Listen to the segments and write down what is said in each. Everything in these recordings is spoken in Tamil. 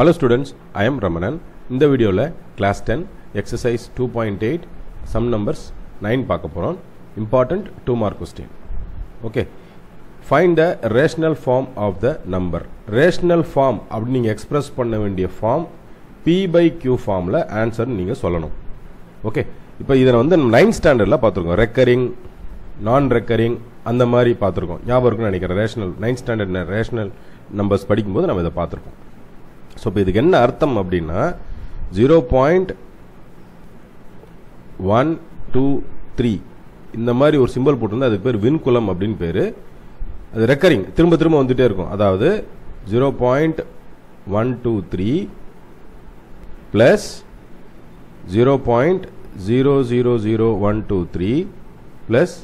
Hello students I am Ramanan இந்த வீடியோவில் class ten exercise two point eight some numbers nine பார்க்க போகிறோம் important two mark question okay find the rational form of the number rational form அப்படின்னு நீங்கள் எக்ஸ்பிரஸ் பண்ண வேண்டிய ஃபார்ம் பி பை கியூ ஃபார்மில் ஆன்சர் நீங்கள் சொல்லணும். ஓகே இப்போ இதை வந்து நைன்த் ஸ்டாண்டர்டில் பார்த்துருக்கோம். ரெக்கரிங் நான் ரெக்கரிங் அந்த மாதிரி பார்த்துருக்கோம். ஞாபகம் இருக்குன்னு நினைக்கிறேன். Rational ninth standard rational numbers படிக்கும்போது நம்ம இதை பார்த்துருக்கோம் ஸோ இப்போ இதுக்கு என்ன அர்த்தம் அப்படின்னா zero point one two three இந்த மாதிரி ஒரு சிம்பிள் போட்டிருந்தா அதுக்கு பேர் விண்குலம் அப்படின்னு பேர். அது ரெக்கரிங் திரும்ப திரும்ப வந்துட்டே இருக்கும். அதாவது zero point one two three plus zero point zero zero zero one two three plus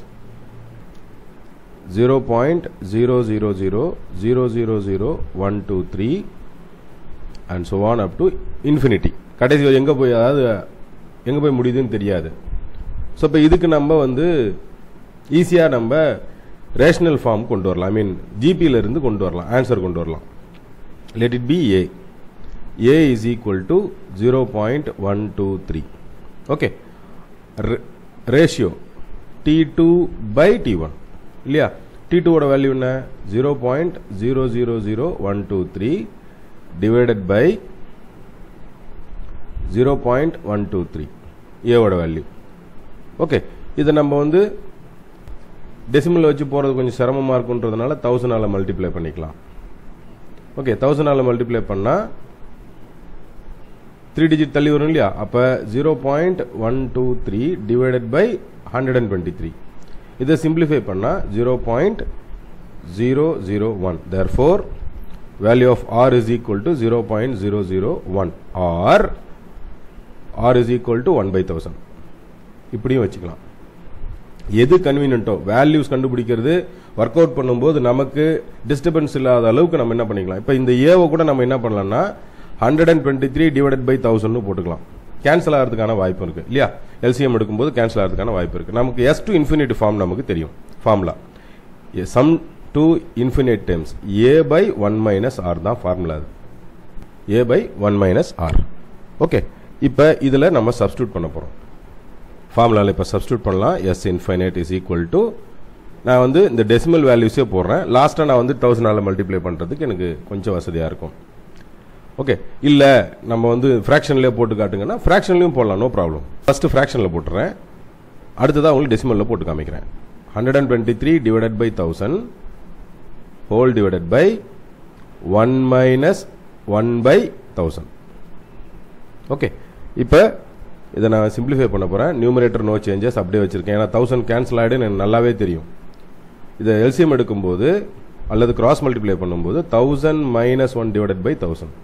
zero point zero zero zero zero zero zero one two three and so on up to infinity கடைசி எங்கே போய் அதாவது எங்கே போய் முடியுதுன்னு தெரியாது. ஸோ இப்போ இதுக்கு நம்ம வந்து ஈஸியாக நம்ம ரேஷனல் ஃபார்ம் கொண்டு வரலாம். ஐ மீன் ஜிபியிலேருந்து கொண்டு வரலாம். ஆன்சர் கொண்டு வரலாம். Let it be A A is equal to zero point one two three okay ratio T two by T one இல்லையா? டி டூவோட வேல்யூ என்ன? Zero point zero zero zero one two three divided by 0.123 ஏவோட வேல்யூ ஓகே இதை நம்ம வந்து டெசிமல் வச்சு போகிறது கொஞ்சம் சிரமமாக இருக்குன்றதுனால தௌசண்டால் மல்டிப்ளை பண்ணிக்கலாம். ஓகே தௌசண்டால் மல்டிப்ளை பண்ணால் த்ரீ டிஜிட் தள்ளி வரும் இல்லையா? அப்போ zero point one two three divided by hundred and twenty three இதை சிம்பிளிஃபை பண்ணால் zero point zero zero one there for value of r is equal to 0.001 or r is equal to 1 by 1000 இப்படியும் வச்சுக்கலாம். எது கன்வீனியன்ட்டோ வேல்யூஸ் கண்டுபிடிக்கிறது ஒர்க் அவுட் பண்ணும்போது நமக்கு டிஸ்டர்பன்ஸ் இல்லாத அளவுக்கு நம்ம என்ன பண்ணிக்கலாம். இப்போ இந்த ஏவை கூட நம்ம என்ன பண்ணலாம்னா hundred and twenty three divided by தௌசண்ட்னு போட்டுக்கலாம். கேன்சல் ஆகிறதுக்கான வாய்ப்பு இருக்குது இல்லையா? எல்சிஎம் எடுக்கும்போது கேன்சல் ஆகிறதுக்கான வாய்ப்பு இருக்குது நமக்கு எஸ் டு இன்ஃபினிட் ஃபார்ம் நமக்கு தெரியும் formula sum to infinite times A by one minus R தான் ஃபார்முலா அது A by one minus R okay இப்போ இதில் நம்ம சப்ஸ்டியூட் பண்ண போகிறோம் ஃபார்முலாவில் இப்போ சப்ஸ்டியூட் பண்ணலாம். S infinite is equal to நான் வந்து இந்த டெசிமல் வேல்யூஸே போடுறேன். லாஸ்ட்டாக நான் வந்து தௌசண்டால் மல்டிப்ளை பண்ணுறதுக்கு எனக்கு கொஞ்சம் வசதியாக இருக்கும். ஓகே இல்லை நம்ம வந்து ஃப்ராக்ஷன்லேயே போட்டு காட்டுங்கன்னா ஃப்ராக்ஷன்லையும் போடலாம். நோ ப்ராப்ளம் ஃபஸ்ட்டு ஃப்ராக்ஷனில் போட்டுறேன். அடுத்ததாக உங்களுக்கு டெசிமலில் போட்டு காமிக்கிறேன். Hundred and twenty three divided by thousand whole divided by 1 minus 1 by 1000 okay இப்போ இதை நான் சிம்பிளிஃபை பண்ண போகிறேன் நியூமரேட்டர் நோ சேஞ்சஸ் அப்படியே வச்சுருக்கேன். ஏன்னா தௌசண்ட் கேன்சல் ஆகிடுன்னு எனக்கு நல்லாவே தெரியும். இதை எல்சிஎம் எடுக்கும்போது அல்லது கிராஸ் மல்டிப்ளை பண்ணும்போது thousand minus one divided by thousand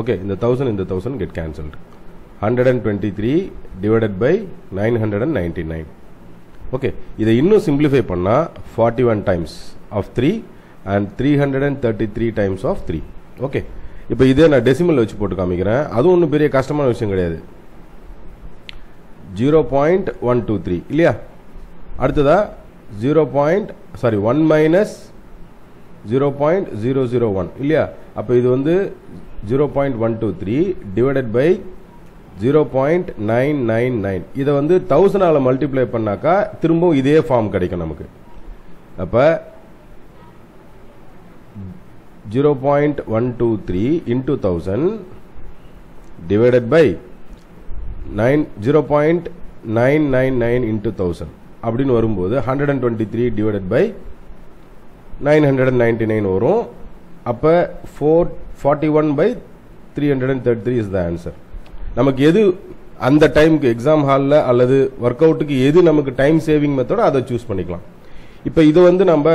okay இந்த தௌசண்ட் இந்த thousand get cancelled hundred and twenty three divided by nine hundred and ninety nine okay இதை இன்னும் சிம்பிளிஃபை பண்ணால் forty one times of three and three hundred and thirty three times of three okay இப்போ இதே நான் டெசிமல் வச்சு போட்டு காமிக்கிறேன். அதுவும் ஒன்றும் பெரிய கஷ்டமான விஷயம் கிடையாது. Zero point one two three இல்லையா? அடுத்ததா zero point sorry one minus zero point zero zero one இல்லையா? அப்போ இது வந்து zero point one two three divided by zero point nine nine nine இதை வந்து தௌசண்டால் மல்டிப்ளை பண்ணாக்கா திரும்பவும் இதே ஃபார்ம் கிடைக்கும் நமக்கு. அப்போ 0.123 into 1000 divided by 9 0.999 into 1000 அப்படின்னு வரும்போது 123 divided by 999 வரும். அப்போ four forty one by three hundred and thirty three is the answer நமக்கு எது அந்த டைமுக்கு எக்ஸாம் ஹாலில் அல்லது ஒர்க் அவுட்டுக்கு எது நமக்கு டைம் சேவிங் மெத்தடோ அதை சூஸ் பண்ணிக்கலாம். இப்போ இது வந்து நம்ம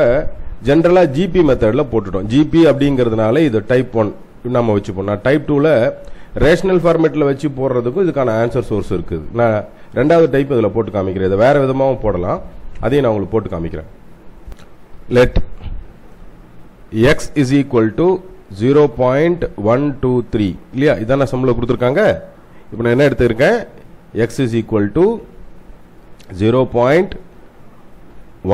ஜென்ரலாக ஜிபி மெத்தடில் போட்டுட்டோம். ஜிபி அப்படிங்கிறதுனால இது டைப் ஒன் நம்ம வச்சுப்போம். நான் டைப் டூவில் ரேஷனல் ஃபார்மேட்டில் வச்சு போடுறதுக்கும் இதுக்கான ஆன்சர் சோர்ஸ் இருக்குது நான் ரெண்டாவது டைப் இதில் போட்டு காமிக்கிறேன். இதை வேறு விதமாகவும் போடலாம். அதையும் நான் உங்களுக்கு போட்டு காமிக்கிறேன். Let X is equal to zero point one two three இல்லையா? இதான் நான் சம்பளம் கொடுத்துருக்காங்க. இப்போ நான் என்ன எடுத்துருக்கேன்? X is equal to zero point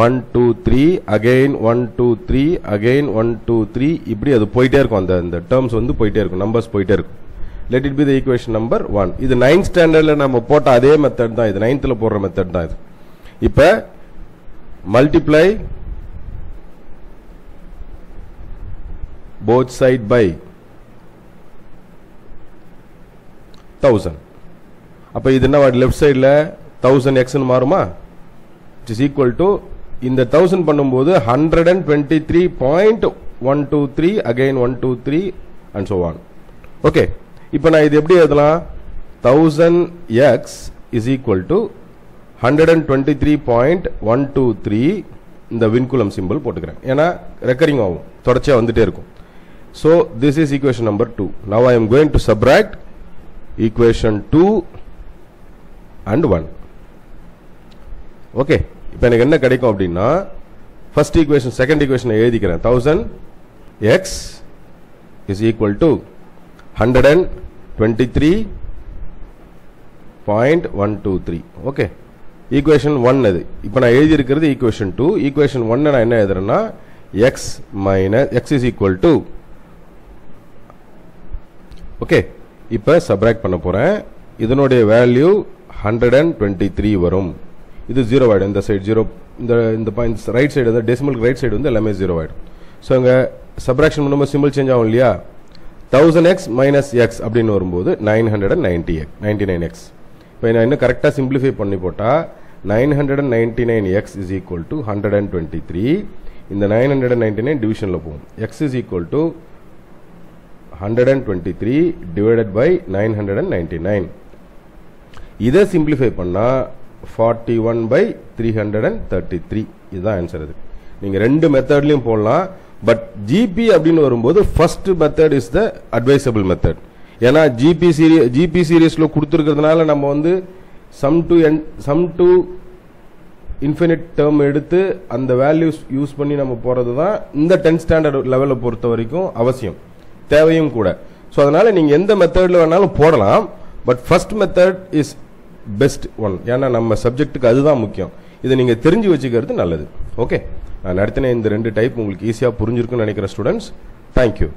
one two three again one two three again one two three இப்படி அது போயிட்டே இருக்கும். அந்த இந்த டேர்ம்ஸ் வந்து போயிட்டே இருக்கும். நம்பர்ஸ் போயிட்டே இருக்கும். Let it be the equation number one இது நைன்த் ஸ்டாண்டர்டில் நம்ம போட்ட அதே மெத்தட் தான். இது நைன்த்தில் போடுற மெத்தட் தான் இது. இப்போ multiply both side by thousand அப்போ இது என்ன லெஃப்ட் சைடுல 1000 x மாறுமா? இட் இஸ் ஈக்குவல் டு இந்த தௌசண்ட் பண்ணும்போது hundred and twenty three point one two three again one two three and so one okay இப்போ நான் இது எப்படி எழுதலாம்? Thousand X is equal to hundred and twenty three point one two three இந்த வின்குலம் சிம்பிள் போட்டுக்கிறேன். ஏன்னா ரெக்கரிங் ஆகும். தொடர்ச்சியாக வந்துட்டே இருக்கும். So this is equation number two now I am going to subtract equation two and one okay இப்போ எனக்கு என்ன கிடைக்கும் அப்படின்னா ஃபர்ஸ்ட் ஈக்குவேஷன் செகண்ட் ஈக்குவேஷன் எழுதிக்கிறேன். Thousand X is equal to hundred and twenty three point one two three okay equation one அது. இப்போ நான் எழுதியிருக்கிறது ஈக்குவேஷன் டூ ஈக்குவேஷன் ஒன்னை நான் என்ன எழுதுறேன்னா X minus X is equal to okay இப்போ சப்ராக்ட் பண்ண போகிறேன் இதனுடைய value hundred and twenty three வரும். இது ஜீரோ ஆகிடும் இந்த சைடு ஜீரோ இந்த இந்த பாயிண்ட்ஸ் ரைட் சைடு அதாவது டெசிமலுக்கு ரைட் சைடு வந்து எல்லாமே ஜீரோ ஆகிடும் ஸோ அங்கே சப்ராக்ஷன் பண்ணும்போது சிம்பிள் சேஞ்ச் ஆகும் இல்லையா? தௌசண்ட் எக்ஸ் மைனஸ் எக்ஸ் அப்படின்னு வரும்போது nine hundred and ninety X ninety nine X இப்போ நான் இன்னும் கரெக்டாக சிம்பிளிஃபை பண்ணி போட்டால் nine hundred and ninety nine X is equal to hundred and twenty three இந்த nine hundred and ninety nine டிவிஷனில் போகும் X is equal to 123 divided by 999 இதை simplify forty one by three hundred and thirty three இதுதான் ஆன்சர் அது நீங்கள் ரெண்டு மெத்தட்லையும் போடலாம். பட் ஜிபி அப்படின்னு வரும்போது first method is the advisable method ஏன்னா ஜிபி சீரி ஜிபி சீரியஸில் கொடுத்துருக்கிறதுனால நம்ம வந்து sum to N sum to infinite term எடுத்து அந்த வேல்யூஸ் யூஸ் பண்ணி நம்ம போகிறது தான் இந்த டென்த் ஸ்டாண்டர்ட் லெவலை பொறுத்த வரைக்கும் அவசியம். தேவையும் கூட. ஸோ அதனால் நீங்கள் எந்த மெத்தடில் வேணாலும் போடலாம். But first method is best one ஏன்னா நம்ம சப்ஜெக்ட்டுக்கு அதுதான் முக்கியம். இதை நீங்கள் தெரிஞ்சு வச்சுக்கிறது நல்லது. ஓகே நான் நடத்தின இந்த ரெண்டு டைப் உங்களுக்கு ஈஸியாக புரிஞ்சிருக்குன்னு நினைக்கிற ஸ்டூடெண்ட்ஸ் தேங்க்யூ